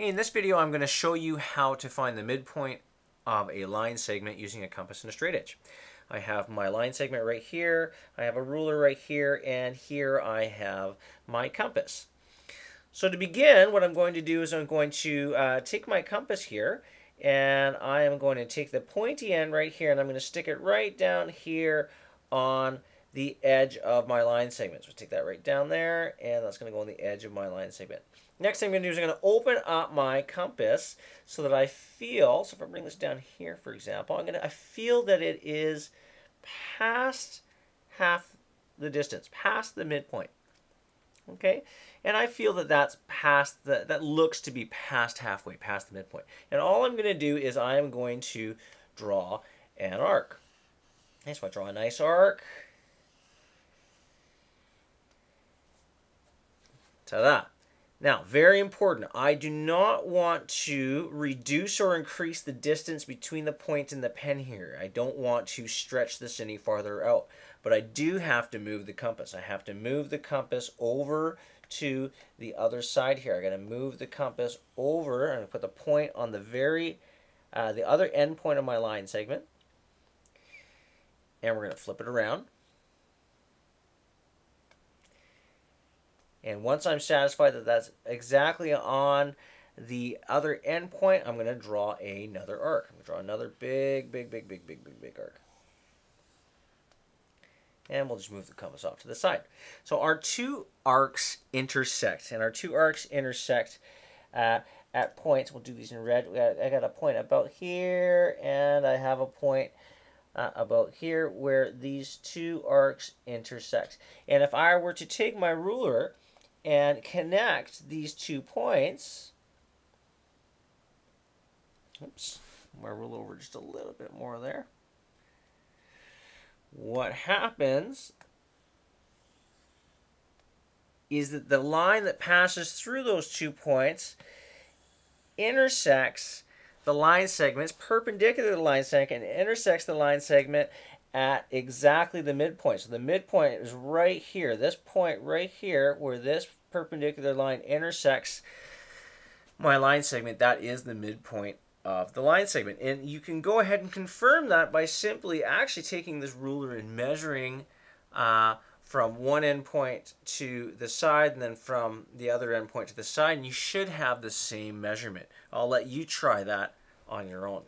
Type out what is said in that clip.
Hey, in this video, I'm going to show you how to find the midpoint of a line segment using a compass and a straight edge. I have my line segment right here, I have a ruler right here, and here I have my compass. So to begin, what I'm going to do is I'm going to uh, take my compass here, and I am going to take the pointy end right here, and I'm going to stick it right down here on the edge of my line segment. So take that right down there, and that's going to go on the edge of my line segment. Next thing I'm going to do is I'm going to open up my compass so that I feel, so if I bring this down here, for example, I'm going to, I feel that it is past half the distance, past the midpoint. Okay, and I feel that that's past the, that looks to be past halfway, past the midpoint. And all I'm going to do is I'm going to draw an arc. Okay, so I draw a nice arc. Ta-da. Now, very important, I do not want to reduce or increase the distance between the point and the pen here. I don't want to stretch this any farther out, but I do have to move the compass. I have to move the compass over to the other side here. I'm going to move the compass over. To put the point on the very, uh, the other end point of my line segment. And we're going to flip it around. And once I'm satisfied that that's exactly on the other endpoint, I'm going to draw another arc. I'm going to draw another big, big, big, big, big, big, big arc. And we'll just move the compass off to the side. So our two arcs intersect, and our two arcs intersect uh, at points. We'll do these in red. I got a point about here, and I have a point uh, about here where these two arcs intersect. And if I were to take my ruler and connect these two points. Oops, I roll over just a little bit more there. What happens is that the line that passes through those two points intersects the line segments perpendicular to the line segment intersects the line segment at exactly the midpoint. So the midpoint is right here, this point right here where this perpendicular line intersects my line segment. That is the midpoint of the line segment. And you can go ahead and confirm that by simply actually taking this ruler and measuring uh, from one endpoint to the side and then from the other endpoint to the side. And you should have the same measurement. I'll let you try that on your own.